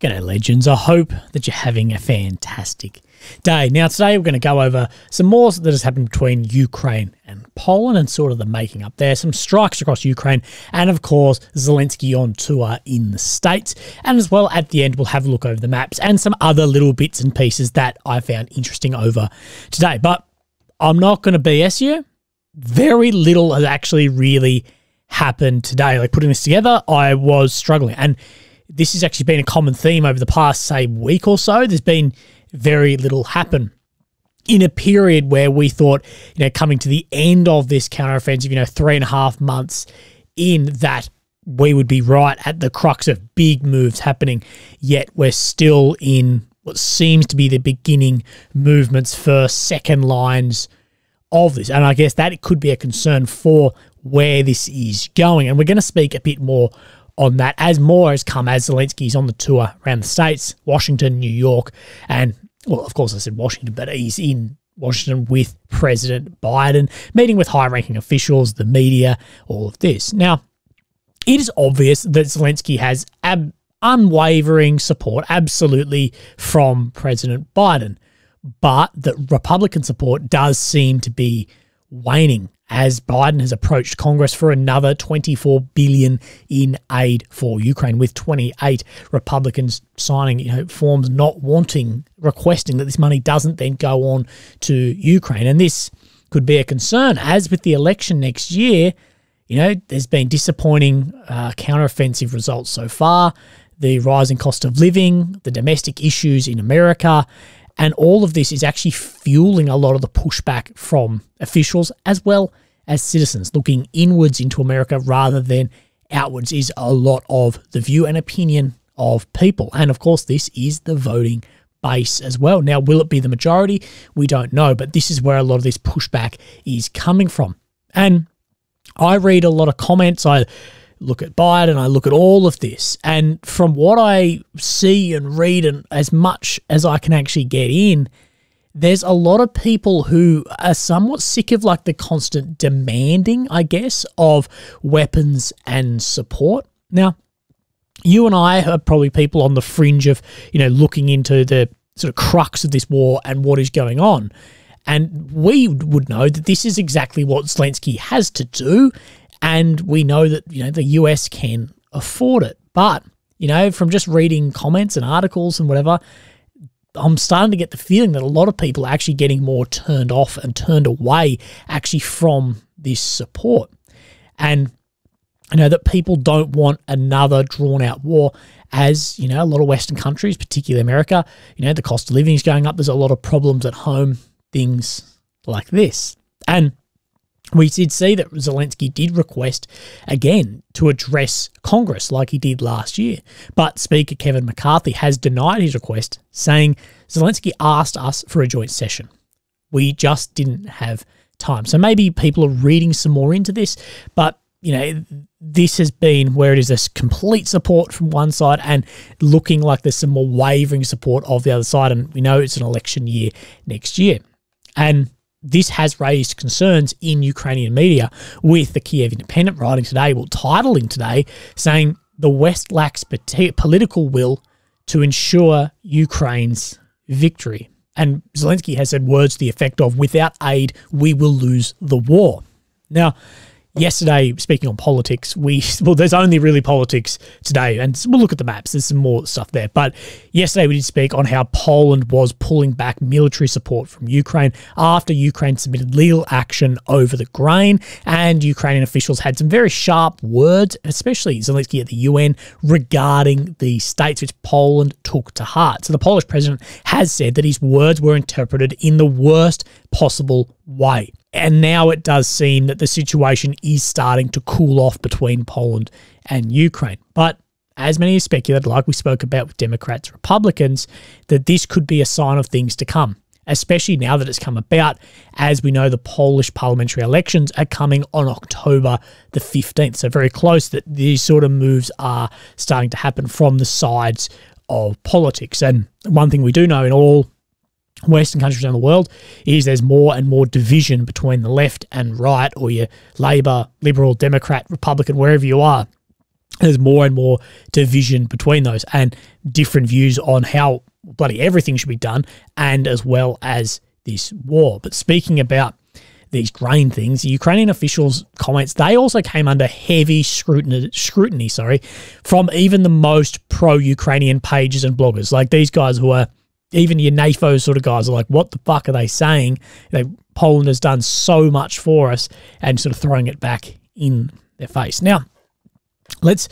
G'day, legends. I hope that you're having a fantastic day. Now, today we're going to go over some more that has happened between Ukraine and Poland and sort of the making up there, some strikes across Ukraine, and of course, Zelensky on tour in the States. And as well, at the end, we'll have a look over the maps and some other little bits and pieces that I found interesting over today. But I'm not going to BS you. Very little has actually really happened today. Like putting this together, I was struggling. And this has actually been a common theme over the past, say, week or so. There's been very little happen in a period where we thought, you know, coming to the end of this counteroffensive, you know, three and a half months in that we would be right at the crux of big moves happening, yet we're still in what seems to be the beginning movements, first, second lines of this. And I guess that could be a concern for where this is going. And we're going to speak a bit more on that as more has come as Zelensky's on the tour around the states, Washington, New York, and well, of course, I said Washington, but he's in Washington with President Biden, meeting with high ranking officials, the media, all of this. Now, it is obvious that Zelensky has ab- unwavering support, absolutely, from President Biden, but that Republican support does seem to be waning as Biden has approached Congress for another 24 billion in aid for Ukraine, with 28 Republicans signing you know, forms not wanting, requesting that this money doesn't then go on to Ukraine. And this could be a concern, as with the election next year. You know, there's been disappointing uh, counteroffensive results so far. The rising cost of living, the domestic issues in America, and all of this is actually fueling a lot of the pushback from officials as well as citizens. Looking inwards into America rather than outwards is a lot of the view and opinion of people. And of course, this is the voting base as well. Now, will it be the majority? We don't know, but this is where a lot of this pushback is coming from. And I read a lot of comments. I look at Biden, I look at all of this, and from what I see and read, and as much as I can actually get in, there's a lot of people who are somewhat sick of like the constant demanding, I guess, of weapons and support. Now, you and I are probably people on the fringe of, you know, looking into the sort of crux of this war and what is going on. And we would know that this is exactly what Zelensky has to do and we know that you know the US can afford it. But you know, from just reading comments and articles and whatever, I'm starting to get the feeling that a lot of people are actually getting more turned off and turned away actually from this support. And I know that people don't want another drawn out war as, you know, a lot of Western countries, particularly America, you know, the cost of living is going up. There's a lot of problems at home, things like this. And we did see that Zelensky did request again to address Congress like he did last year. But Speaker Kevin McCarthy has denied his request, saying Zelensky asked us for a joint session. We just didn't have time. So maybe people are reading some more into this, but you know, this has been where it is this complete support from one side and looking like there's some more wavering support of the other side. And we know it's an election year next year. And this has raised concerns in Ukrainian media, with the Kiev Independent writing today, well, titling today, saying the West lacks political will to ensure Ukraine's victory. And Zelensky has said words to the effect of, without aid, we will lose the war. Now, yesterday, speaking on politics, we well, there's only really politics today, and we'll look at the maps. There's some more stuff there, but yesterday we did speak on how Poland was pulling back military support from Ukraine after Ukraine submitted legal action over the grain, and Ukrainian officials had some very sharp words, especially Zelensky at the UN, regarding the states which Poland took to heart. So the Polish president has said that his words were interpreted in the worst possible way. And now it does seem that the situation is starting to cool off between Poland and Ukraine. But as many have speculated, like we spoke about with Democrats, Republicans, that this could be a sign of things to come, especially now that it's come about. As we know, the Polish parliamentary elections are coming on October the 15th. So, very close that these sort of moves are starting to happen from the sides of politics. And one thing we do know in all Western countries around the world is there's more and more division between the left and right, or your Labour, Liberal, Democrat, Republican, wherever you are. there's more and more division between those and different views on how bloody everything should be done and as well as this war. But speaking about these grain things, the Ukrainian officials' comments, they also came under heavy scrutiny, scrutiny sorry, from even the most pro-Ukrainian pages and bloggers. Like these guys who are even your NAFO sort of guys are like, what the fuck are they saying? Poland has done so much for us and sort of throwing it back in their face. Now, let's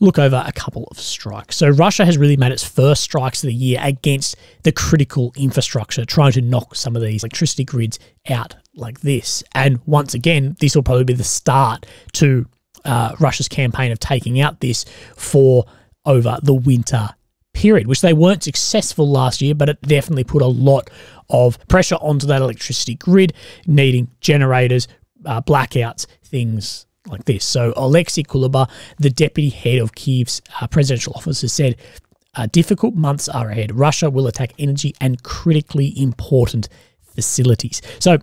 look over a couple of strikes. So Russia has really made its first strikes of the year against the critical infrastructure, trying to knock some of these electricity grids out like this. And once again, this will probably be the start to uh, Russia's campaign of taking out this for over the winter period, which they weren't successful last year, but it definitely put a lot of pressure onto that electricity grid, needing generators, uh, blackouts, things like this. So Alexei Kuleba, the deputy head of Kiev's uh, presidential office, has said uh, difficult months are ahead. Russia will attack energy and critically important facilities. So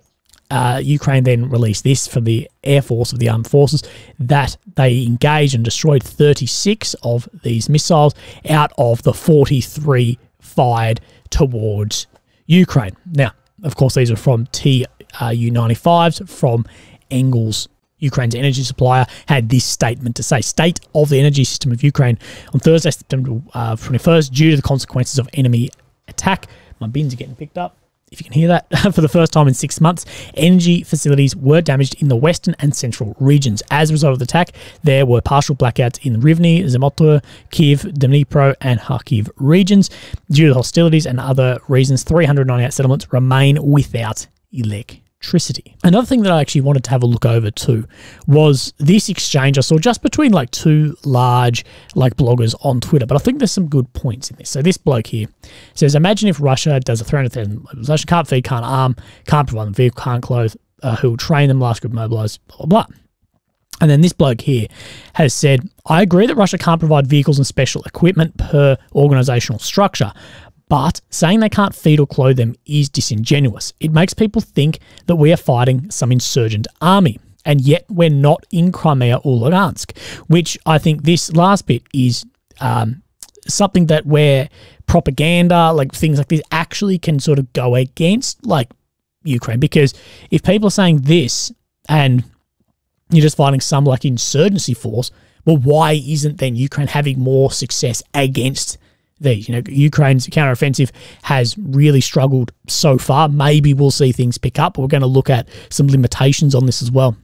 uh, Ukraine then released this from the Air Force of the Armed Forces that they engaged and destroyed 36 of these missiles out of the 43 fired towards Ukraine. Now, of course, these are from Tu 95s from Engels Ukraine's energy supplier, had this statement to say State of the energy system of Ukraine on Thursday, September uh, 21st, due to the consequences of enemy attack. My bins are getting picked up. If you can hear that, for the first time in six months, energy facilities were damaged in the western and central regions. As a result of the attack, there were partial blackouts in Rivne, Zhytomyr, Kiev, Dnipro, and Kharkiv regions. Due to hostilities and other reasons, 398 settlements remain without electricity electricity. Another thing that I actually wanted to have a look over too was this exchange I saw just between like two large like bloggers on Twitter. But I think there's some good points in this. So this bloke here says, imagine if Russia does a 300,000 mobilization, can't feed, can't arm, can't provide them vehicle, can't clothe, uh, who will train them, last group mobilized, blah, blah, blah. And then this bloke here has said, I agree that Russia can't provide vehicles and special equipment per organizational structure, but saying they can't feed or clothe them is disingenuous. It makes people think that we are fighting some insurgent army. And yet we're not in Crimea or Lugansk, which I think this last bit is um, something that where propaganda, like things like this, actually can sort of go against like Ukraine. Because if people are saying this and you're just fighting some like insurgency force, well, why isn't then Ukraine having more success against these. You know, Ukraine's counteroffensive has really struggled so far. Maybe we'll see things pick up. We're going to look at some limitations on this as well.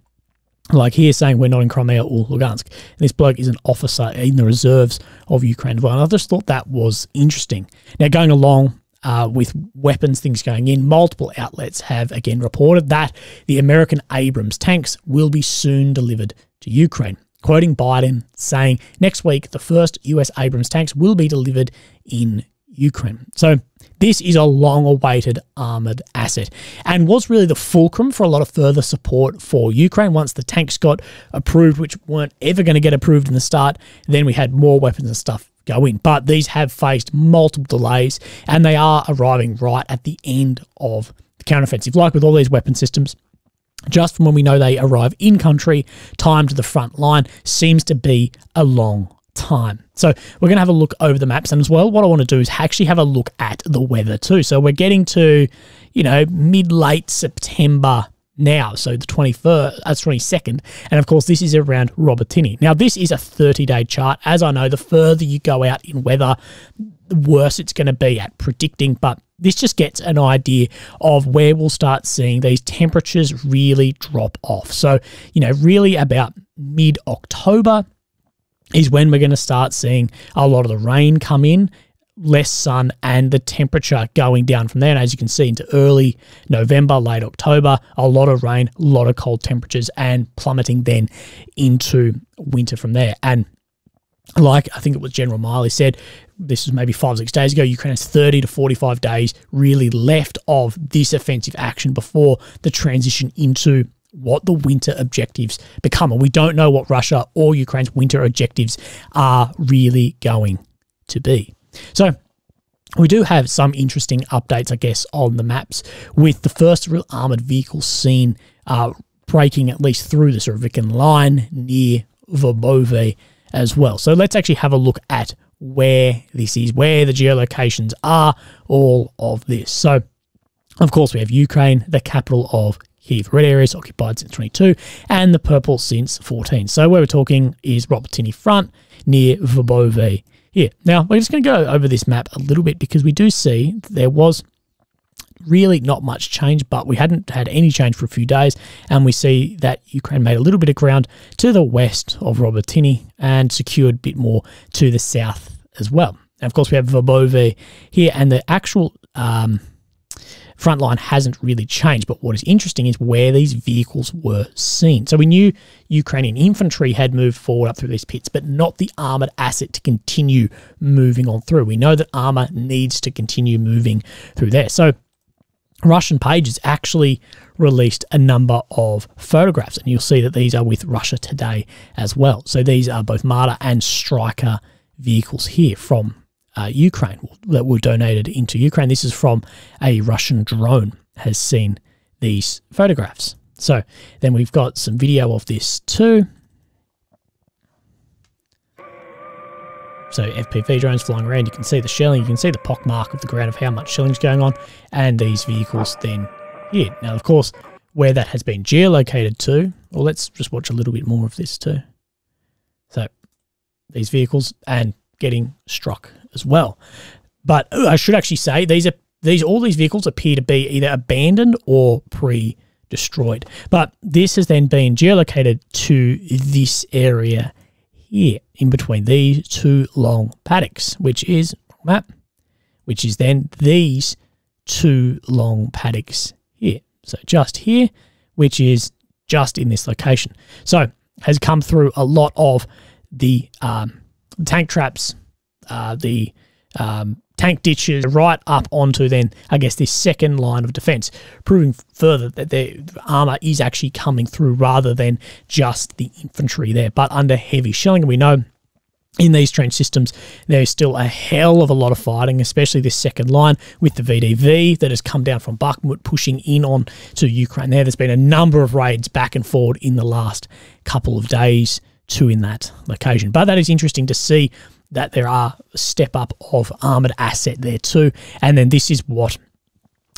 Like here saying we're not in Crimea or Lugansk. And this bloke is an officer in the reserves of Ukraine. Well, I just thought that was interesting. Now, going along uh, with weapons, things going in. Multiple outlets have again reported that the American Abrams tanks will be soon delivered to Ukraine quoting Biden saying next week the first US Abrams tanks will be delivered in Ukraine. So this is a long awaited armoured asset and was really the fulcrum for a lot of further support for Ukraine once the tanks got approved, which weren't ever going to get approved in the start. Then we had more weapons and stuff go in. But these have faced multiple delays and they are arriving right at the end of the counteroffensive. Like with all these weapon systems, just from when we know they arrive in country, time to the front line seems to be a long time. So we're going to have a look over the maps. And as well, what I want to do is actually have a look at the weather too. So we're getting to, you know, mid late September now. So the 21st, uh, 22nd. And of course, this is around Robotyne. Now, this is a 30 day chart. As I know, the further you go out in weather, the worse it's going to be at predicting. But this just gets an idea of where we'll start seeing these temperatures really drop off. So, you know, really about mid October is when we're going to start seeing a lot of the rain come in, less sun, and the temperature going down from there. And as you can see, into early November, late October, a lot of rain, a lot of cold temperatures, and plummeting then into winter from there. And like I think it was General Milley said, this was maybe five, six days ago, Ukraine has 30 to 45 days really left of this offensive action before the transition into what the winter objectives become. And we don't know what Russia or Ukraine's winter objectives are really going to be. So we do have some interesting updates, I guess, on the maps with the first real armored vehicle seen uh, breaking at least through the Surovikin line near Verbove as well. So let's actually have a look at where this is, where the geolocations are, all of this. So, of course, we have Ukraine, the capital of Kiev. Red areas occupied since 22 and the purple since 14. So where we're talking is Robotyne front near Verbove here. Now, we're just going to go over this map a little bit because we do see there was really not much change, but we hadn't had any change for a few days. And we see that Ukraine made a little bit of ground to the west of Robotyne and secured a bit more to the south as well. And of course, we have Verbove here, and the actual um, front line hasn't really changed. But what is interesting is where these vehicles were seen. So we knew Ukrainian infantry had moved forward up through these pits, but not the armored asset to continue moving on through. We know that armor needs to continue moving through there. So Russian pages actually released a number of photographs, and you'll see that these are with Russia Today as well. So these are both Marder and Stryker vehicles here from uh, Ukraine that were donated into Ukraine. This is from a Russian drone has seen these photographs. So then we've got some video of this too. So FPV drones flying around, you can see the shelling, you can see the pock mark of the ground of how much shelling's going on, and these vehicles then here. Now, of course, where that has been geolocated to, well, let's just watch a little bit more of this too. So these vehicles and getting struck as well. But I should actually say these are these all these vehicles appear to be either abandoned or pre-destroyed. But this has then been geolocated to this area here in between these two long paddocks, which is map, which is then these two long paddocks here. So just here, which is just in this location. So has come through a lot of the um, tank traps, uh, the um, tank ditches right up onto then, I guess, this second line of defense, proving further that the armor is actually coming through rather than just the infantry there, but under heavy shelling. We know in these trench systems, there's still a hell of a lot of fighting, especially this second line with the VDV that has come down from Bakhmut pushing in on to Ukraine there. There's been a number of raids back and forward in the last couple of days to in that location. But that is interesting to see that there are a step up of armored asset there too. And then this is what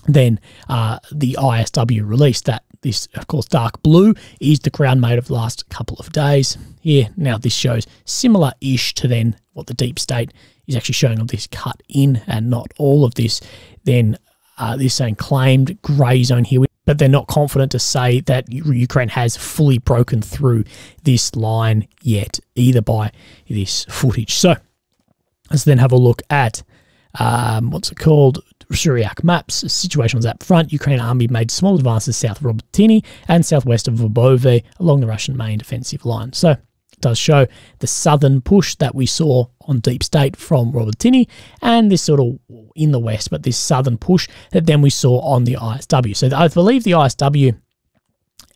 then uh, the ISW released that this, of course, dark blue is the ground made of the last couple of days. Here, now this shows similar-ish to then what the deep state is actually showing of this cut in and not all of this. Then uh, this saying claimed grey zone here, but they're not confident to say that Ukraine has fully broken through this line yet, either by this footage. So let's then have a look at um, what's it called? Suriyak maps. The situation was up front. Ukraine army made small advances south of Robotyne and southwest of Verbove along the Russian main defensive line. So does show the southern push that we saw on Deep State from Robotyne and this sort of in the west, but this southern push that then we saw on the ISW. So I believe the ISW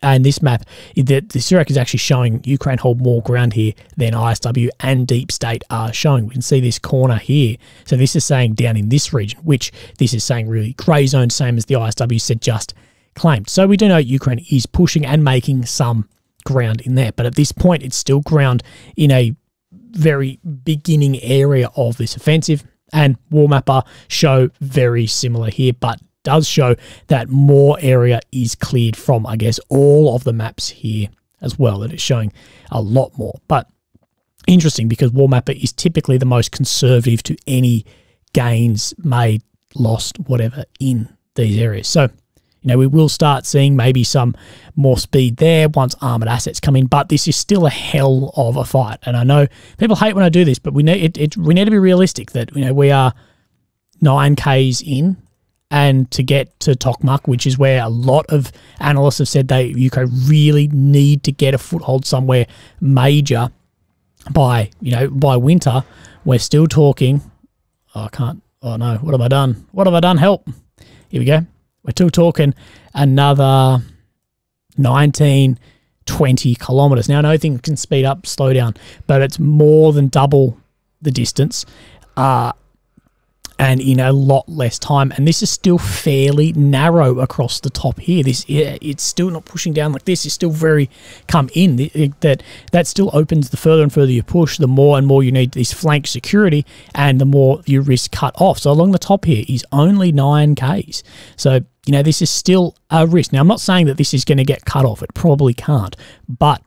and this map, the, the Suriyak is actually showing Ukraine hold more ground here than ISW and Deep State are showing. We can see this corner here. So this is saying down in this region, which this is saying really grey zone, same as the ISW said just claimed. So we do know Ukraine is pushing and making some ground in there. But at this point, it's still ground in a very beginning area of this offensive. And Warmapper show very similar here, but does show that more area is cleared from, I guess, all of the maps here as well, that it's showing a lot more. But interesting because Warmapper is typically the most conservative to any gains made, lost, whatever in these areas. So, you know, we will start seeing maybe some more speed there once armored assets come in, but this is still a hell of a fight. And I know people hate when I do this, but we need it, it we need to be realistic that you know we are nine Ks in and to get to Tokmak, which is where a lot of analysts have said they UK really need to get a foothold somewhere major by you know by winter. We're still talking. Oh, I can't. Oh no! What have I done? What have I done? Help! Here we go. We're still talking another 19, 20 kilometers. Now, I know things can speed up, slow down, but it's more than double the distance. Uh, and in a lot less time. And this is still fairly narrow across the top here. This it's still not pushing down like this. It's still very come in. That that still opens the further and further you push, the more and more you need this flank security, and the more you risk cut off. So along the top here is only nine k's. So you know this is still a risk. Now I'm not saying that this is going to get cut off. It probably can't, but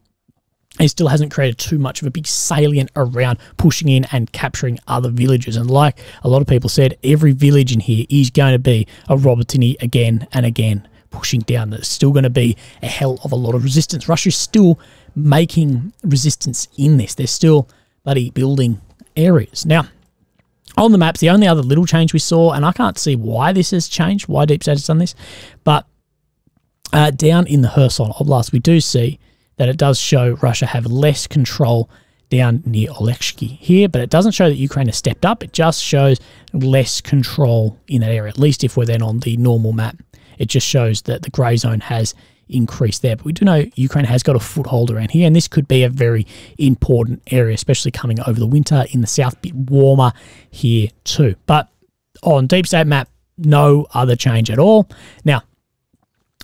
it still hasn't created too much of a big salient around pushing in and capturing other villages. And like a lot of people said, every village in here is going to be a Robotyne again and again, pushing down. There's still going to be a hell of a lot of resistance. Russia's still making resistance in this. They're still bloody building areas. Now, on the maps, the only other little change we saw, and I can't see why this has changed, why Deep State has done this, but uh, down in the Kherson Oblast, we do see that it does show Russia have less control down near Oleshki here, but it doesn't show that Ukraine has stepped up. It just shows less control in that area, at least if we're then on the normal map. It just shows that the grey zone has increased there. But we do know Ukraine has got a foothold around here, and this could be a very important area, especially coming over the winter in the south, bit warmer here too. But on Deep State map, no other change at all. Now,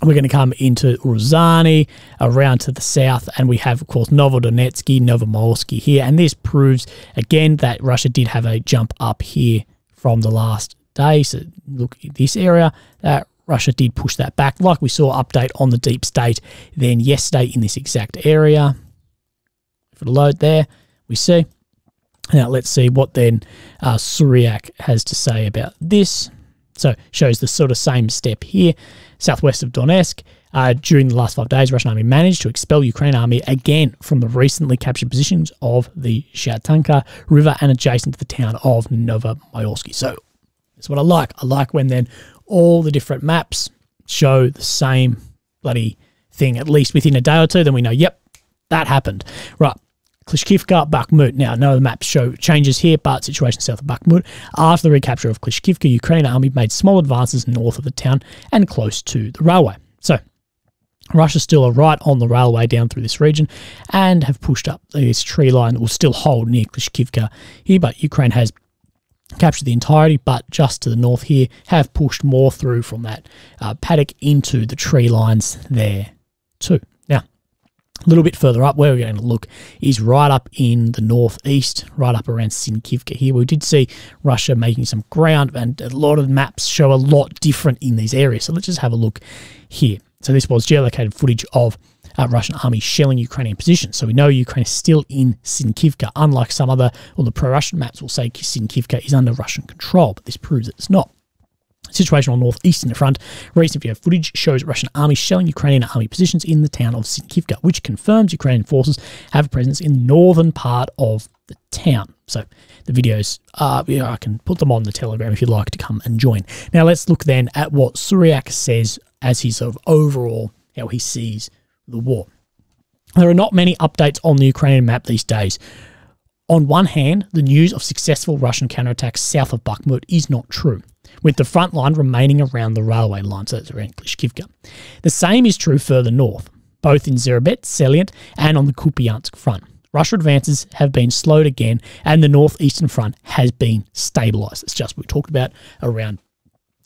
we're going to come into Urozhaine, around to the south, and we have, of course, Novodonetsky, Novomorsky here. And this proves, again, that Russia did have a jump up here from the last day. So look at this area, that Russia did push that back, like we saw update on the deep state then yesterday in this exact area. For the load there, we see. Now let's see what then uh, Suriyak has to say about this. So shows the sort of same step here southwest of Donetsk. Uh, during the last five days, Russian army managed to expel Ukraine army again from the recently captured positions of the Shatanka River and adjacent to the town of Novomayorsky. So that's what I like. I like when then all the different maps show the same bloody thing, at least within a day or two. Then we know, yep, that happened. Right. Klishkivka, Bakhmut. Now, no the maps show changes here, but situation south of Bakhmut. After the recapture of Klishkivka, Ukraine army made small advances north of the town and close to the railway. So, Russia still are right on the railway down through this region and have pushed up this tree line that will still hold near Klishkivka here, but Ukraine has captured the entirety, but just to the north here, have pushed more through from that uh, paddock into the tree lines there too. A little bit further up, where we're going to look is right up in the northeast, right up around Sinkivka here. We did see Russia making some ground, and a lot of maps show a lot different in these areas. So let's just have a look here. So this was geolocated footage of uh, Russian army shelling Ukrainian positions. So we know Ukraine is still in Sinkivka, unlike some other, or the pro-Russian maps will say Sinkivka is under Russian control, but this proves it's not. Situation on northeastern front. Recent video footage shows Russian army shelling Ukrainian army positions in the town of Sinkivka, which confirms Ukrainian forces have a presence in the northern part of the town. So the videos, uh, you know, I can put them on the Telegram if you'd like to come and join. Now let's look then at what Suriyak says as his sort of overall, how he sees the war. There are not many updates on the Ukrainian map these days. On one hand, the news of successful Russian counterattacks south of Bakhmut is not true with the front line remaining around the railway line, so that's around Klishkivka. The same is true further north, both in Zerabet, Salient, and on the Kupiansk front. Russian advances have been slowed again, and the northeastern front has been stabilised. It's just what we talked about around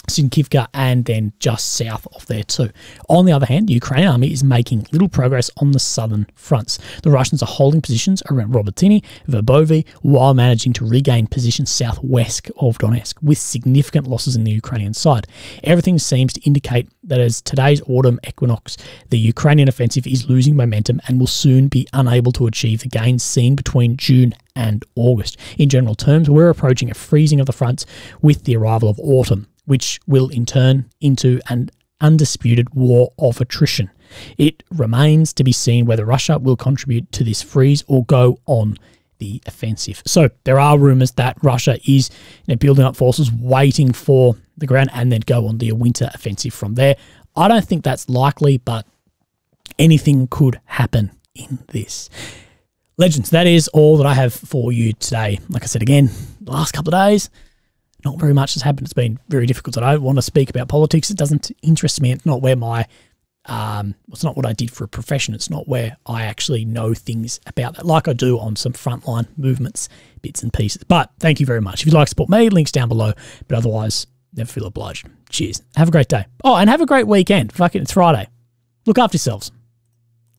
Sinkivka and then just south of there too. On the other hand, the Ukrainian army is making little progress on the southern fronts. The Russians are holding positions around Robotyne, Verbove, while managing to regain positions southwest of Donetsk, with significant losses in the Ukrainian side. Everything seems to indicate that as today's autumn equinox, the Ukrainian offensive is losing momentum and will soon be unable to achieve the gains seen between June and August. In general terms, we're approaching a freezing of the fronts with the arrival of autumn which will in turn into an undisputed war of attrition. It remains to be seen whether Russia will contribute to this freeze or go on the offensive. So there are rumors that Russia is you know, building up forces, waiting for the ground, and then go on the winter offensive from there. I don't think that's likely, but anything could happen in this. Legends, that is all that I have for you today. Like I said again, the last couple of days, not very much has happened. It's been very difficult. I don't want to speak about politics. It doesn't interest me. It's not where my um, it's not what I did for a profession. It's not where I actually know things about that, like I do on some frontline movements, bits and pieces. But thank you very much. If you'd like to support me, links down below. But otherwise, never feel obliged. Cheers. Have a great day. Oh, and have a great weekend. Fuck it, it's Friday. Look after yourselves.